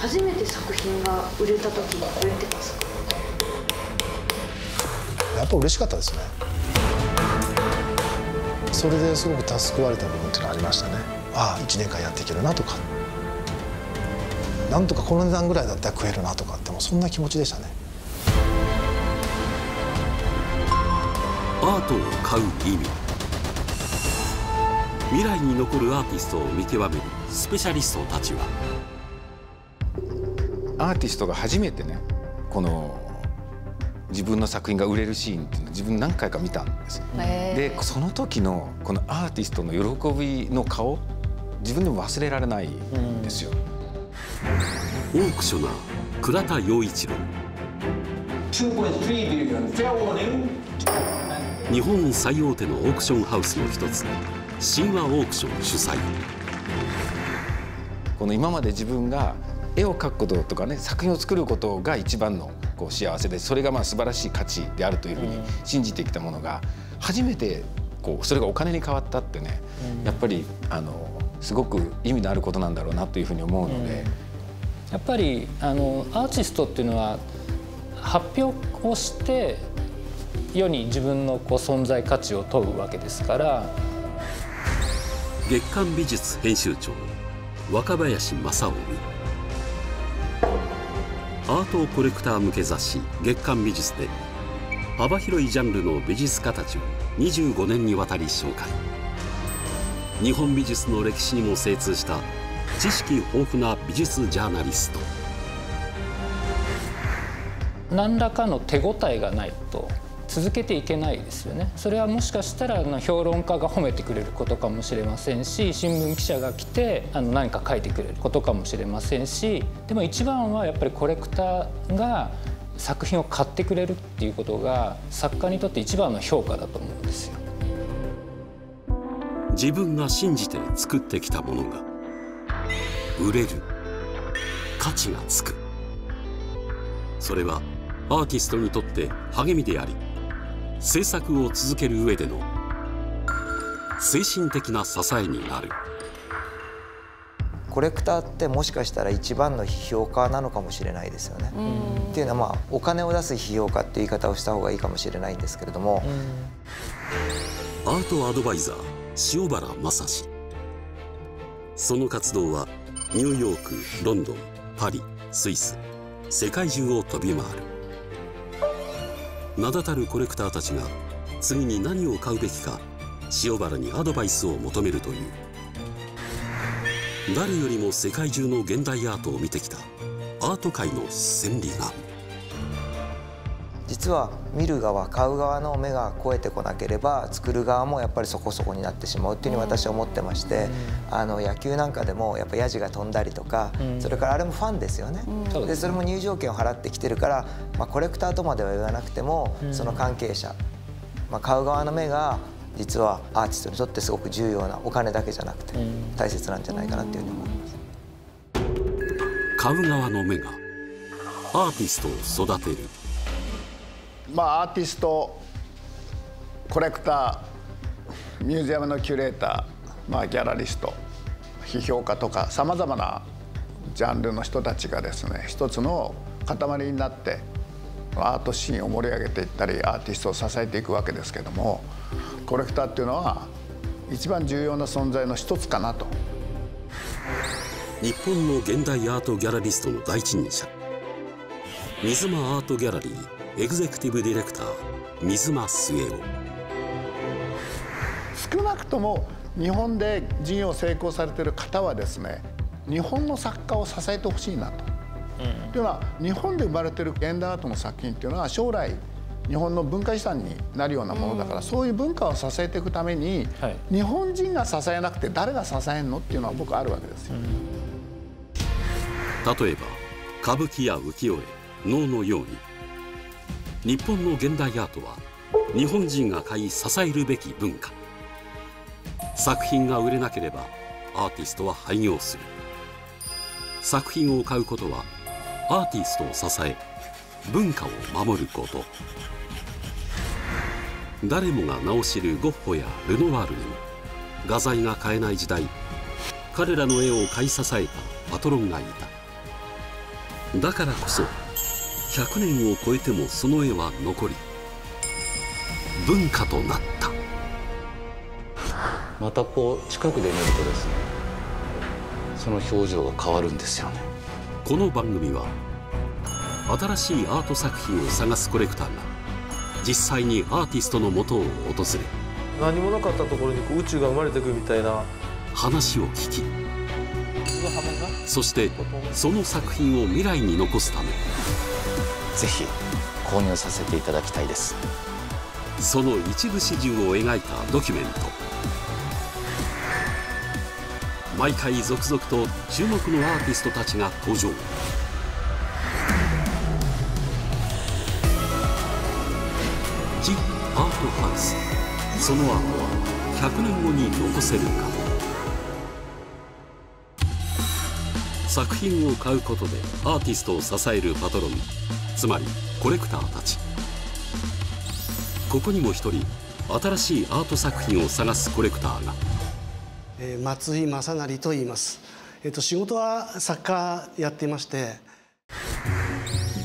初めて作品が売れた時に覚えてますか？やっぱ嬉しかったですね。それですごく助われた部分っていうのはありましたね。ああ1年間やっていけるなとか。なんとかこの値段ぐらいだったら食えるなとかってもうそんな気持ちでしたね。アートを買う意味。未来に残るアーティストを見極めるスペシャリストたちはアーティストが初めてねこの自分の作品が売れるシーンっていうのを自分何回か見たんですでその時のこのアーティストの喜びの顔自分でも忘れられないんですよ、オークショナー倉田陽一郎。日本最大手のオークションハウスの一つ神話オークション主催。この今まで自分が絵を描くこととかね作品を作ることが一番のこう幸せでそれがまあ素晴らしい価値であるというふうに信じてきたものが初めてこうそれがお金に変わったってねやっぱりあのすごく意味のあることなんだろうなというふうに思うので。やっぱりあのアーティストっていうのは発表をして世に自分のこう存在価値を問うわけですから。月刊美術編集長若林正臣アートコレクター向け雑誌月刊美術で幅広いジャンルの美術家たちを25年にわたり紹介。日本美術の歴史にも精通した知識豊富な美術ジャーナリスト。何らかの手応えがないと続けていけないですよねそれはもしかしたらあの評論家が褒めてくれることかもしれませんし新聞記者が来てあの何か書いてくれることかもしれませんしでも一番はやっぱりコレクターが作品を買ってくれるっていうことが作家にとって一番の評価だと思うんですよ。自分が信じて作ってきたものが売れる価値がつくそれはアーティストにとって励みであり制作を続ける上での精神的な支えになるコレクターってもしかしたら一番の批評家なのかもしれないですよね。っていうのはまあお金を出す批評家っていう言い方をした方がいいかもしれないんですけれども。アートアドバイザー塩原正史その活動はニューヨークロンドンパリスイス世界中を飛び回る名だたるコレクターたちが次に何を買うべきか塩原にアドバイスを求めるという。誰よりも世界中の現代アートを見てきたアート界の千里が。実は見る側買う側の目が超えてこなければ作る側もやっぱりそこそこになってしまうっていうふうに私は思ってまして、うん、あの野球なんかでもやっぱヤジが飛んだりとか、うん、それからあれもファンですよね、うん、でそれも入場券を払ってきてるから、まあ、コレクターとまでは言わなくても、その関係者、まあ、買う側の目が実はアーティストにとってすごく重要なお金だけじゃなくて大切なんじゃないかなっていうふうに思います。買う側の目がアーティストを育てるまあ、アーティストコレクターミュージアムのキュレーター、まあ、ギャラリスト批評家とかさまざまなジャンルの人たちがですね一つの塊になってアートシーンを盛り上げていったりアーティストを支えていくわけですけどもコレクターっていうのは一番重要な存在の一つかなと。日本の現代アートギャラリストの第一人者水間アートギャラリーエグゼクティブディレクター水間末夫少なくとも日本で事業成功されている方はですね日本の作家を支えてほしいなと。うん、というのは日本で生まれてる現代アートの作品っていうのは将来日本の文化遺産になるようなものだから、うん、そういう文化を支えていくために、はい、日本人が支えなくて誰が支えんのっていうのは僕あるわけですよ。うん、例えば歌舞伎や浮世絵能のように日本の現代アートは日本人が買い支えるべき文化。作品が売れなければアーティストは廃業する。作品を買うことはアーティストを支え文化を守ること。誰もが名を知るゴッホやルノワールにも画材が買えない時代彼らの絵を買い支えたパトロンがいた。だからこそ100年を超えてもその絵は残り文化となった。またこう近くで見るとですねその表情が変わるんですよね。この番組は新しいアート作品を探すコレクターが実際にアーティストのもとを訪れ何もなかったところにこう宇宙が生まれてくるみたいな。話を聞きそしてその作品を未来に残すためぜひ購入させていただきたいです。その一部始終を描いたドキュメント。毎回続々と注目のアーティストたちが登場「ジ・アートハウス」そのアートは100年後に残せるか。作品を買うことでアーティストを支えるパトロン。つまりコレクターたち。ここにも一人新しいアート作品を探すコレクターが。えー松井正成と言います、えっと仕事は作家やっていまして。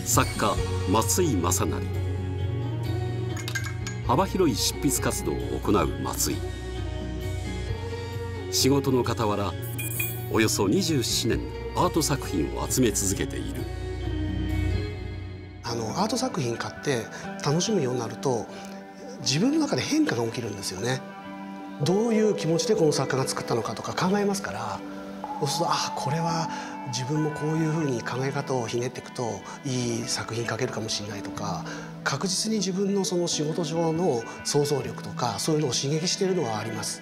作家松井正成。幅広い執筆活動を行う松井。仕事の傍らおよそ27年アート作品を集め続けているあのアート作品買って楽しむようになると自分の中で変化が起きるんですよね。どういう気持ちでこの作家が作ったのかとか考えますからそうするとあこれは自分もこういうふうに考え方をひねっていくといい作品書けるかもしれないとか確実に自分のその仕事上の想像力とかそういうのを刺激しているのはあります。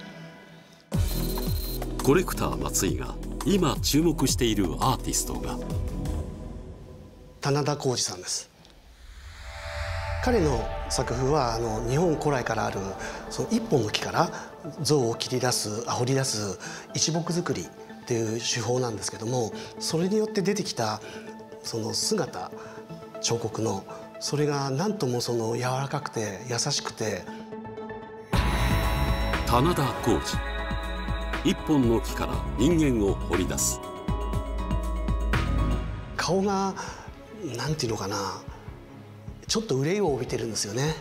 コレクター松井が今注目しているアーティストが。棚田浩二さんです彼の作風はあの日本古来からあるその一本の木から像を切り出すあ掘り出す一木作りっていう手法なんですけどもそれによって出てきたその姿彫刻のそれが何ともその柔らかくて優しくて棚田浩二一本の木から人間を掘り出す。顔がなんていうのかなちょっと憂いを帯びてるんですよね。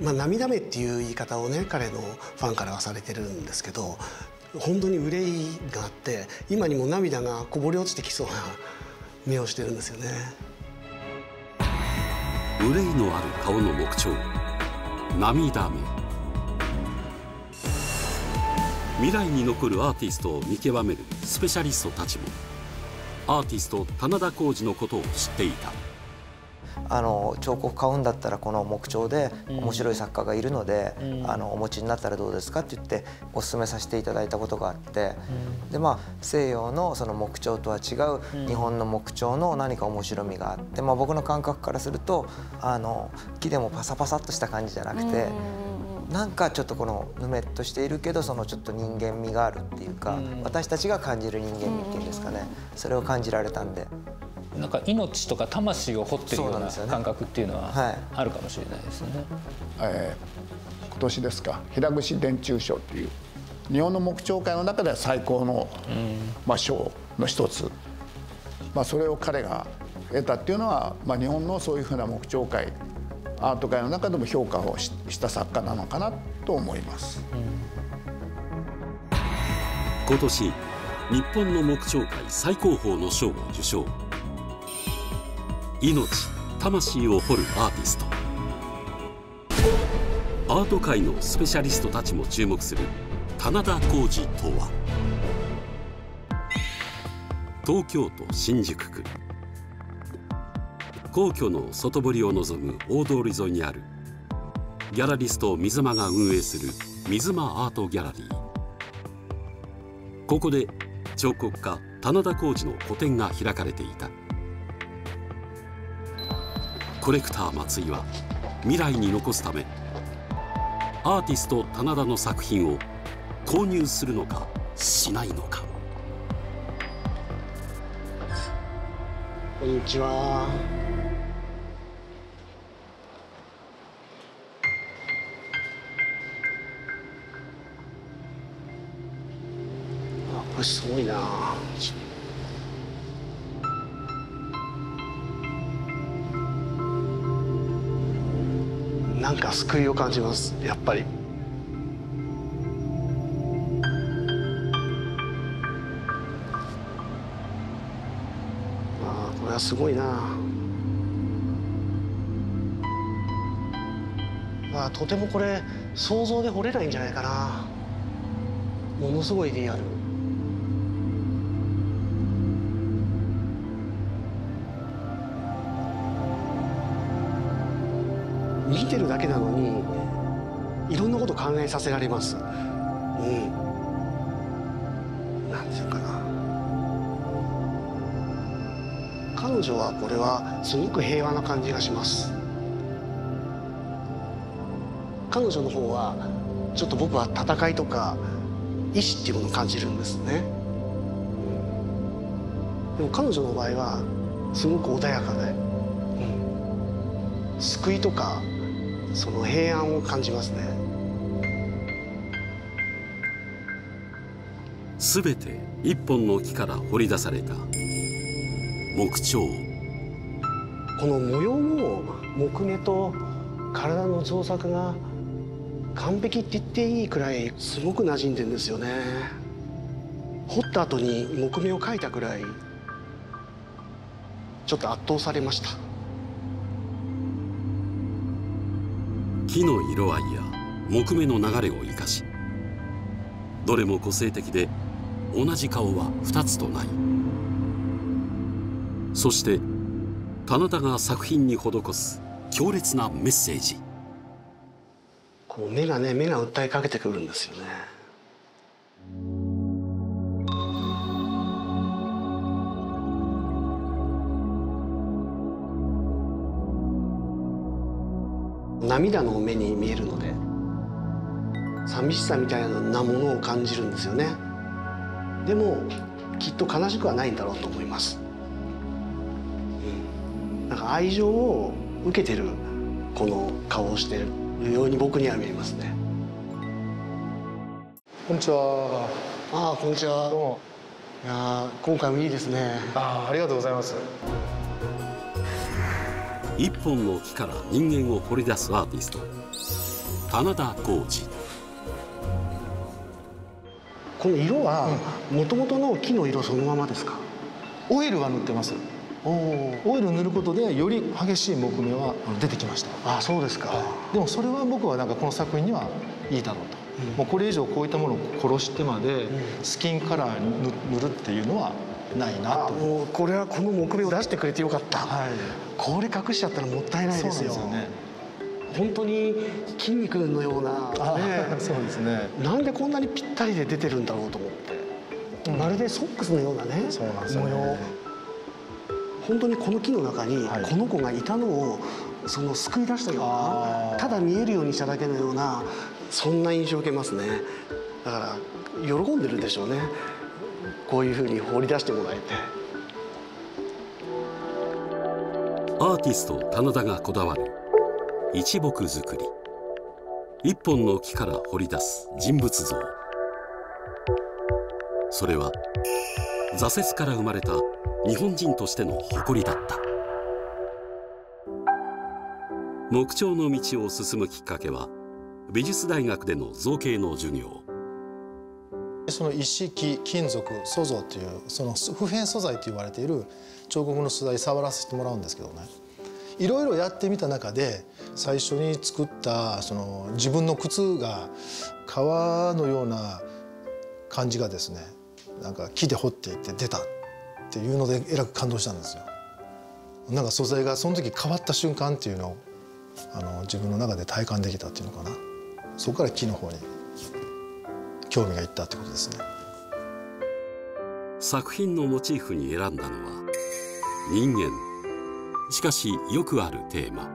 まあ、涙目っていう言い方をね彼のファンからはされてるんですけど本当に憂いがあって今にも涙がこぼれ落ちてきそうな目をしてるんですよね。憂いのある顔の木彫涙目未来に残るアーティストを見極めるスペシャリストたちもアーティスト棚田浩二のことを知っていたあの彫刻買うんだったらこの木彫でうん。面白い作家がいるので、うん。あのお持ちになったらどうですかって言ってお勧めさせていただいたことがあって、でまあ西洋のその木彫とは違うん。う日本の木彫の何か面白みがあって、まあ、僕の感覚からするとあの木でもパサパサっとした感じじゃなくて。なんかちょっとこのぬめっとしているけどそのちょっと人間味があるっていうか、うん。私たちが感じる人間味っていうんですかね。それを感じられたんでなんか命とか魂を掘ってるような感覚っていうのははいあるかもしれないですね。えー今年ですか平櫛伝中賞っていう日本の木彫界の中では最高の、まあ、賞の一つ、まあ、それを彼が得たっていうのは、まあ、日本のそういうふうな木彫界アート界の中でも評価をしした作家なのかなと思います。今年日本の木彫界最高峰の賞を受賞命魂を掘るアーティスト。アート界のスペシャリストたちも注目する棚田浩二とは。東京都新宿区。皇居の外堀を望む大通り沿いにある。ギャラリスト水間が運営する水間アートギャラリー。ここで彫刻家棚田浩二の個展が開かれていた。コレクター松井は未来に残すためアーティスト棚田の作品を購入するのかしないのかこんにちは。これすごいな。なんか救いを感じますやっぱり。ああこれはすごいな。あとてもこれ想像で掘れないんじゃないかな。ものすごいリアル。てるだけなのにいろんなこと考えさせられます。うん。なんていうかな。彼女はこれはすごく平和な感じがします。彼女の方はちょっと僕は戦いとか意志っていうものを感じるんですね。でも彼女の場合はすごく穏やかで、うん、救いとかその平安を感じますね。全て一本の木から掘り出された木彫。この模様も木目と体の造作が完璧って言っていいくらいすごく馴染んでんですよね。彫った後に木目を描いたくらいちょっと圧倒されました木の色合いや木目の流れを生かしどれも個性的で同じ顔は2つとない。そして棚田が作品に施す強烈なメッセージ。こう目がね目が訴えかけてくるんですよね。涙の目に見えるので寂しさみたいなものを感じるんですよね。でもきっと悲しくはないんだろうと思います、うん、なんか愛情を受けてるこの顔をしてるように僕には見えますね。こんにちは。ああこんにちは。どうも。いや今回もいいですね。ああありがとうございます一本の木から人間を掘り出すアーティスト。棚田浩二。この色はもともとの木の色そのままですか？オイルが塗ってます。オイル塗ることでより激しい木目は出てきました。あそうですか。でもそれは僕はなんかこの作品にはいいだろうと、うん、もうこれ以上こういったものを殺してまでスキンカラーに塗るっていうのはないなと。もうこれはこの木目を出してくれてよかった、はい、これ隠しちゃったらもったいないですよ。ね。本当に筋肉のような、ね、そうですね。なんでこんなにぴったりで出てるんだろうと思って、うん、まるでソックスのようなねそうなんですよ、ね、模様。本当にこの木の中にこの子がいたのをその救い出したようなただ見えるようにしただけのようなそんな印象を受けますね。だから喜んでるでしょうね。こういうふうに放り出してもらえて。アーティスト棚田がこだわる。一木作り。一本の木から掘り出す人物像。それは挫折から生まれた日本人としての誇りだった。木彫の道を進むきっかけは美術大学での造形の授業。その石木金属塑像っていうその普遍素材と言われている彫刻の素材触らせてもらうんですけどね。いろいろやってみた中で最初に作ったその自分の靴が革のような感じがですねなんか木で彫っていって出たっていうのでえらく感動したんですよ。なんか素材がその時変わった瞬間っていうのをあの自分の中で体感できたっていうのかな。そこから木の方に興味がいったってことですね。作品のモチーフに選んだのは人間。しかしよくあるテーマ。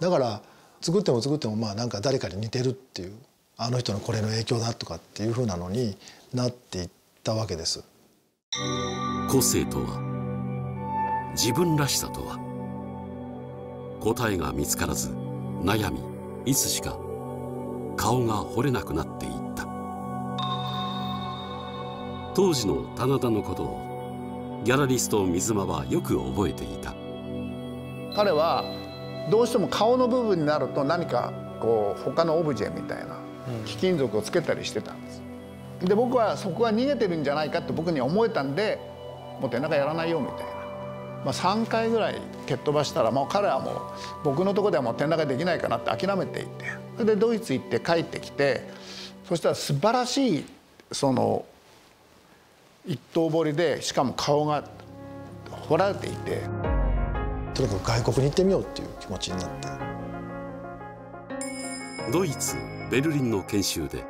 だから作っても作ってもまあなんか誰かに似てるっていうあの人のこれの影響だとかっていうふうなのになっていったわけです。個性とは自分らしさとは。答えが見つからず悩みいつしか顔が彫れなくなっていった。当時の棚田のことをギャラリスト水間はよく覚えていた。彼はどうしても顔の部分になると何かこう他のオブジェみたいな貴金属をつけたりしてたんです。で僕はそこが逃げてるんじゃないかって僕には思えたんでもう手中やらないよみたいな、まあ、3回ぐらい蹴っ飛ばしたらもう彼はもう僕のとこではもう手中できないかなって諦めていてそれでドイツ行って帰ってきてそしたら素晴らしいその一刀彫りでしかも顔が彫られていて。とにかく外国に行ってみようっていう気持ちになって。ドイツベルリンの研修で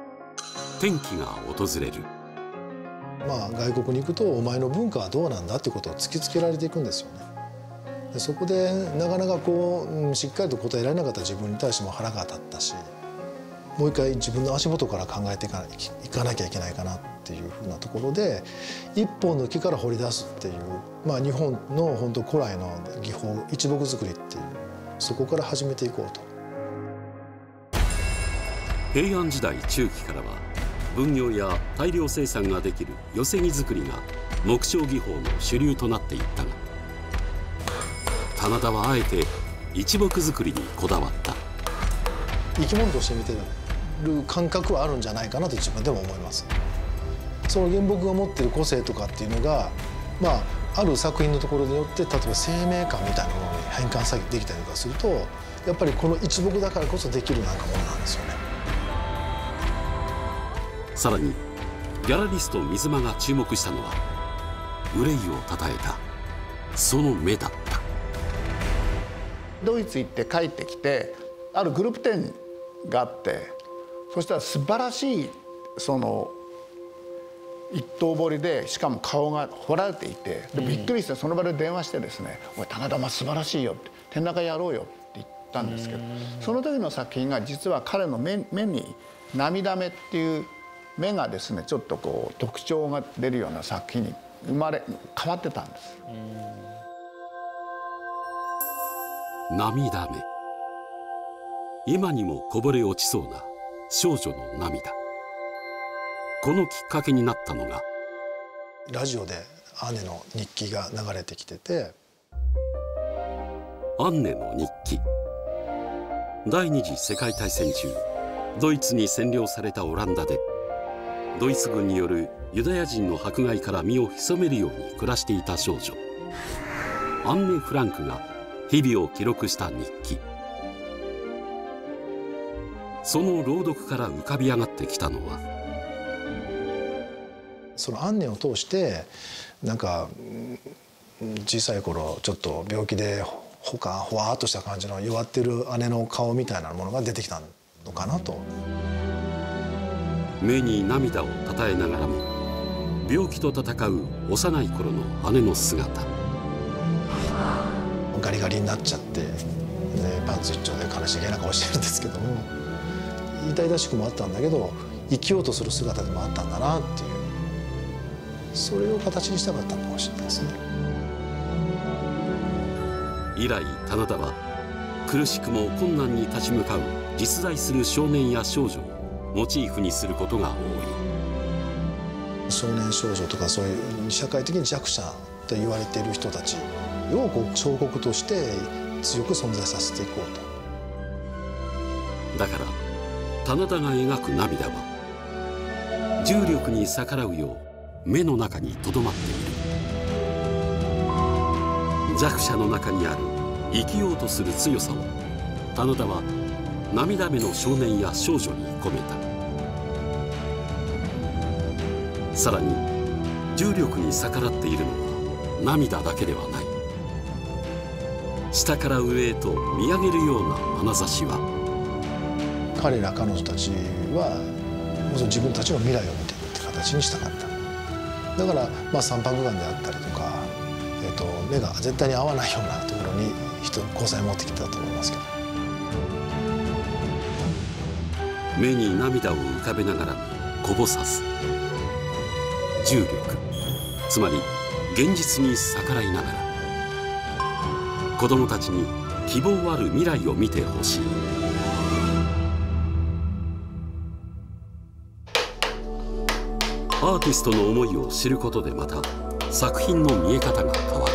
転機が訪れる。まあ外国に行くとお前の文化はどうなんだっていうことを突きつけられていくんですよね。でそこでなかなかこう、しっかりと答えられなかった自分に対しても腹が立ったしもう一回自分の足元から考えていかないかなきゃいけないかなっていうふうなところで一本の木から掘り出すっていう、まあ、日本の本当古来の技法一木造りっていうそこから始めていこうと。平安時代中期からは分業や大量生産ができる寄木作りが木彫技法の主流となっていったが棚田はあえて一木作りにこだわった。生き物として見てる感覚はあるんじゃないかなと自分でも思います。その原木が持ってる個性とかっていうのがまあある作品のところによって例えば生命感みたいなものに変換できたりとかするとやっぱりこの一木だからこそできるなんかものなんですよね。さらにギャラリスト水間が注目したのは憂いをたたえた。その目だったドイツ行って帰ってきてあるグループ展があってそしたら素晴らしいその一刀彫りでしかも顔が彫られていてでびっくりしてその場で電話してですね「おい棚田素晴らしいよ」って「天中やろうよ」って言ったんですけどその時の作品が実は彼の目目に涙目っていう目がですねちょっとこう特徴が出るような作品に生まれ変わってたんです。涙目。今にもこぼれ落ちそうな少女の涙。このきっかけになったのがラジオで姉の日記が流れてきてて。アンネの日記。第二次世界大戦中ドイツに占領されたオランダでドイツ軍によるユダヤ人の迫害から身を潜めるように暮らしていた少女。アンネ・フランクが日々を記録した日記。その朗読から浮かび上がってきたのは。そのアンネを通してなんか小さい頃ちょっと病気でほかほわっとした感じの弱ってる姉の顔みたいなものが出てきたのかなと。目に涙をたたえながらも病気と戦う幼い頃の姉の姿ガリガリになっちゃって、ね、パンツ一丁で悲しげな顔してるんですけども痛々しくもあったんだけど生きようとする姿でもあったんだなっていうそれを形にしたかったのかもしれないですね。以来棚田は苦しくも困難に立ち向かう実在する少年や少女をモチーフにすることが多い少年少女とかそういう社会的に弱者と言われている人たちをこう彫刻として強く存在させていこうと。だから棚田が描く涙は重力に逆らうよう目の中にとどまっている。弱者の中にある生きようとする強さを棚田は涙目の少年や少女に込めた。さらに重力に逆らっているのは涙だけではない。下から上へと見上げるような眼差しは。彼ら彼女たちは自分たちの未来を見てるって形にしたかった。だから、まあ、三白眼であったりとか、えーと、目が絶対に合わないようなところに人交際持ってきたと思いますけど。目に涙を浮かべながらこぼさず。重力。つまり現実に逆らいながら子どもたちに希望ある未来を見てほしい。アーティストの思いを知ることでまた作品の見え方が変わ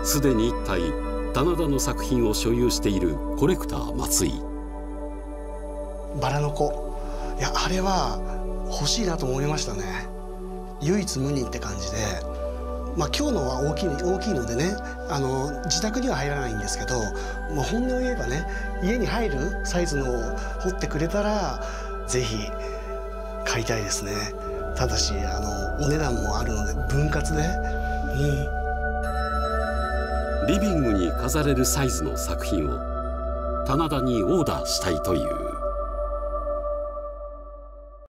る。すでに一体棚田の作品を所有しているコレクター松井。バラの子。いやあれは欲しいなと思いましたね。唯一無二って感じでまあ今日のは大きい大きいのでねあの自宅には入らないんですけど、まあ、本音を言えばね家に入るサイズのを掘ってくれたらぜひ買いたいですね。ただしあのお値段もあるので分割で、うん。リビングに飾れるサイズの作品を棚田にオーダーしたいという。